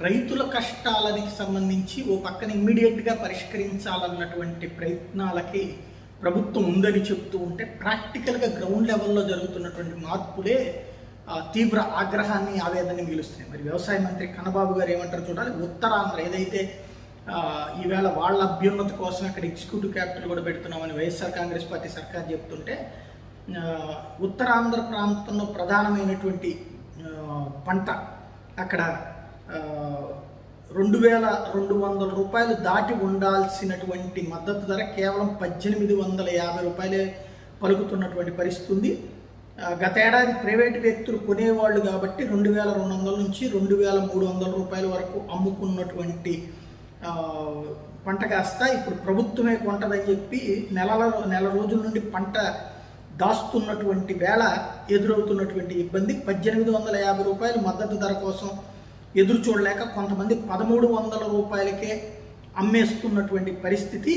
రైతుల కష్టాలకి సంబంధించి ఓ పక్కన ఇమ్మీడియట్గా పరిష్కరించాలన్నటువంటి ప్రయత్నాలకి ప్రభుత్వం ఉందని చెప్తూ ఉంటే ప్రాక్టికల్గా గ్రౌండ్ లెవెల్లో జరుగుతున్నటువంటి మార్పులే తీవ్ర ఆగ్రహాన్ని ఆవేదనని మిగులుస్తున్నాయి మరి వ్యవసాయ మంత్రి కన్నబాబు గారు ఏమంటారు చూడాలి? ఉత్తరాంధ్ర ఏదైతే ఈవేళ వాళ్ళ అభ్యున్నతి కోసం అక్కడ ఎగ్జిక్యూటివ్ క్యాపిటల్ కూడా పెడుతున్నామని వైఎస్ఆర్ కాంగ్రెస్ పార్టీ సర్కార్ చెప్తుంటే ఉత్తరాంధ్ర ప్రాంతంలో ప్రధానమైనటువంటి పంట అక్కడ రెండు వేల రెండు వందల రూపాయలు దాటి ఉండాల్సినటువంటి మద్దతు ధర కేవలం పద్దెనిమిది వందల యాభై రూపాయలే పలుకుతున్నటువంటి పరిస్థితి ఉంది. గతేడాది ప్రైవేటు వ్యక్తులు కొనేవాళ్ళు కాబట్టి రెండు వేల రెండు వందల నుంచి రెండు వేల మూడు వందల రూపాయల వరకు అమ్ముకున్నటువంటి పంట కాస్త ఇప్పుడు ప్రభుత్వమే కొంటదని చెప్పి నెలల నెల రోజుల నుండి పంట దాస్తున్నటువంటి వేళ ఎదురవుతున్నటువంటి ఇబ్బంది. పద్దెనిమిది వందల యాభై రూపాయలు మద్దతు ధర కోసం ఎదురు చూడలేక కొంతమంది పదమూడు వందల రూపాయలకే అమ్మేస్తున్నటువంటి పరిస్థితి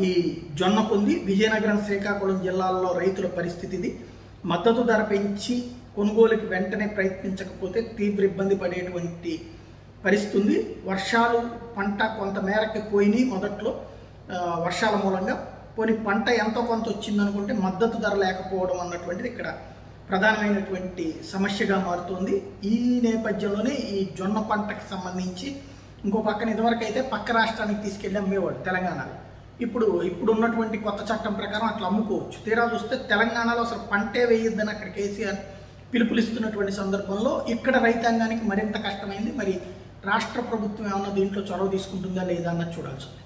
ఈ జొన్న పొంది విజయనగరం శ్రీకాకుళం జిల్లాల్లో రైతుల పరిస్థితి ఇది మద్దతు ధర పెంచి కొనుగోలుకి వెంటనే ప్రయత్నించకపోతే తీవ్ర ఇబ్బంది పడేటువంటి పరిస్థితి ఉంది వర్షాలు పంట కొంత మేరకు పోయినాయి మొదట్లో. వర్షాల మూలంగా. పోనీ పంట ఎంతో కొంత వచ్చిందనుకుంటే మద్దతు ధర లేకపోవడం అన్నటువంటిది ఇక్కడ ప్రధానమైనటువంటి సమస్యగా మారుతోంది. ఈ నేపథ్యంలోనే ఈ జొన్న పంటకి సంబంధించి ఇంకో పక్కన ఇదివరకు అయితే పక్క రాష్ట్రానికి తీసుకెళ్ళి అమ్మేవాడు తెలంగాణలో. ఇప్పుడు ఇప్పుడు ఉన్నటువంటి కొత్త చట్టం ప్రకారం అట్లా అమ్ముకోవచ్చు. తీరా చూస్తే తెలంగాణలో అసలు పంటే వేయొద్దని అక్కడ కేసీఆర్ పిలుపులిస్తున్నటువంటి సందర్భంలో ఇక్కడ రైతాంగానికి మరింత కష్టమైంది. మరి రాష్ట్ర ప్రభుత్వం ఏమన్నా దీంట్లో చొరవ తీసుకుంటుందా లేదా అన్నది చూడాల్సింది